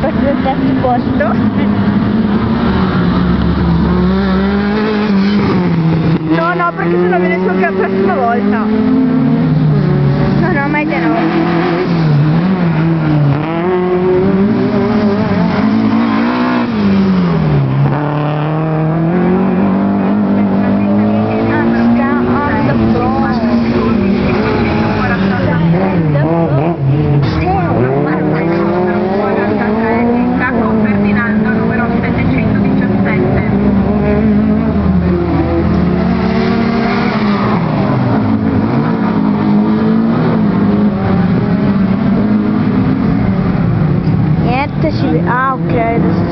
preso il terzo posto. No, no, perché se no viene su anche la prossima volta. Ah, okay.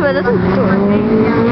Beneran.